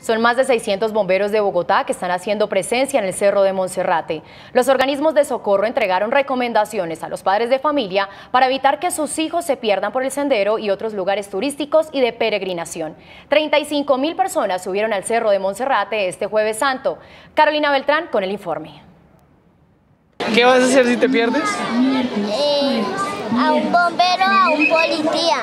Son más de 600 bomberos de Bogotá que están haciendo presencia en el Cerro de Monserrate. Los organismos de socorro entregaron recomendaciones a los padres de familia para evitar que sus hijos se pierdan por el sendero y otros lugares turísticos y de peregrinación. 35 mil personas subieron al Cerro de Monserrate este jueves santo. Carolina Beltrán con el informe. ¿Qué vas a hacer si te pierdes? A un bombero, a un policía.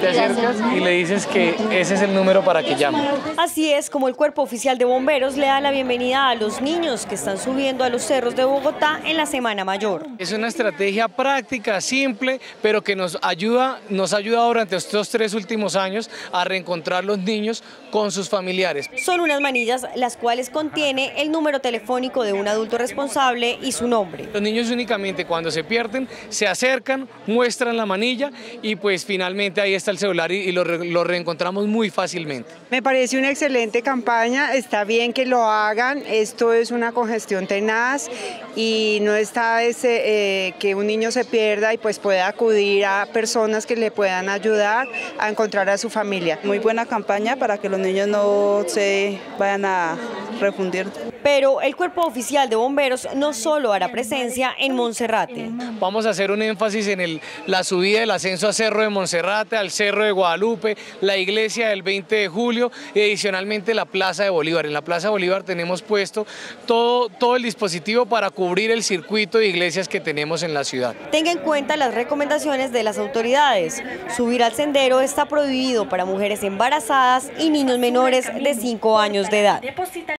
Te acercas y le dices que ese es el número para que llame. Así es como el Cuerpo Oficial de Bomberos le da la bienvenida a los niños que están subiendo a los cerros de Bogotá en la Semana Mayor. Es una estrategia práctica, simple, pero que nos ayuda, nos ha ayudado durante estos tres últimos años a reencontrar los niños con sus familiares. Son unas manillas las cuales contiene el número telefónico de un adulto responsable y su nombre. Los niños únicamente cuando se pierden se acercan, muestran la manilla y pues finalmente ahí está el celular y, lo, lo, reencontramos muy fácilmente. Me parece una excelente campaña, está bien que lo hagan, esto es una congestión tenaz y no está ese, eh, que un niño se pierda y pues pueda acudir a personas que le puedan ayudar a encontrar a su familia. Muy buena campaña para que los niños no se vayan a refundir. Pero el Cuerpo Oficial de Bomberos no solo hará presencia en Monserrate. Vamos a hacer un énfasis en el, la subida del ascenso a Cerro de Monserrate, al Cerro de Guadalupe, la iglesia del 20 de julio y adicionalmente la Plaza de Bolívar. En la Plaza de Bolívar tenemos puesto todo, todo el dispositivo para cubrir el circuito de iglesias que tenemos en la ciudad. Tenga en cuenta las recomendaciones de las autoridades. Subir al sendero está prohibido para mujeres embarazadas y niños menores de 5 años de edad.